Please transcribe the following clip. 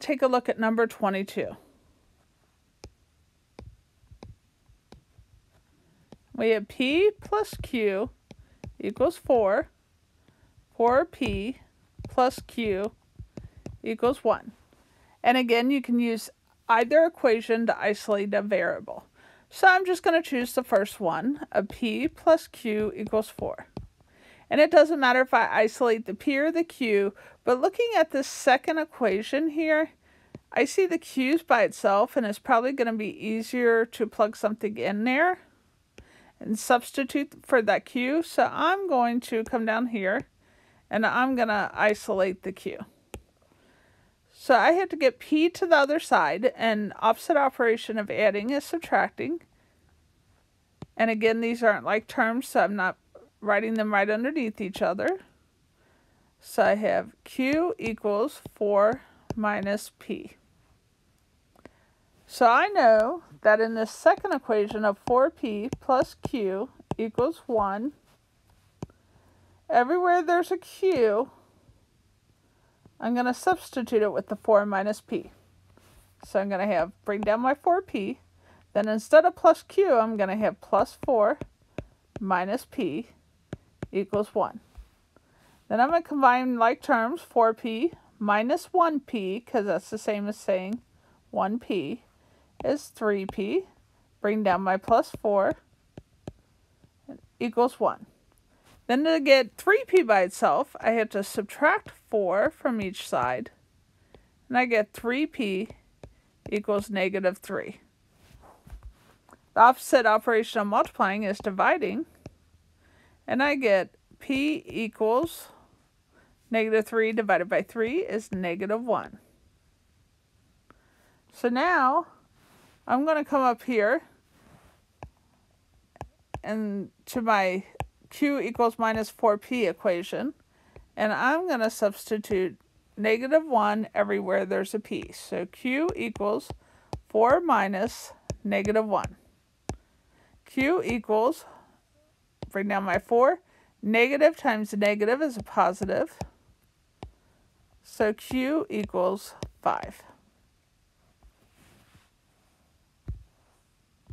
to take a look at number 22. We have P plus Q equals 4. 4P plus Q equals 1. And again, you can use either equation to isolate a variable. So I'm just going to choose the first one, a P plus Q equals 4. And it doesn't matter if I isolate the P or the Q, but looking at this second equation here, I see the Q's by itself, and it's probably going to be easier to plug something in there and substitute for that Q. So I'm going to come down here, and I'm going to isolate the Q. So I had to get P to the other side, and opposite operation of adding is subtracting. And again, these aren't like terms, so I'm not writing them right underneath each other. So I have Q equals 4 minus P. So I know that in this second equation of 4P plus Q equals 1, everywhere there's a Q, I'm going to substitute it with the 4 minus P. So I'm going to have, bring down my 4P, then instead of plus Q, I'm going to have plus 4 minus P equals 1. Then I'm going to combine like terms, 4p minus 1p, because that's the same as saying 1p, is 3p. Bring down my plus 4 equals 1. Then to get 3p by itself, I have to subtract 4 from each side, and I get 3p equals negative 3. The opposite operation of multiplying is dividing, and I get p equals negative 3 divided by 3 is negative 1. So now I'm going to come up here and to my q equals minus 4p equation and I'm going to substitute negative 1 everywhere there's a p. So q equals 4 minus negative 1. q equals bring down my 4. Negative times negative is a positive. So Q equals 5.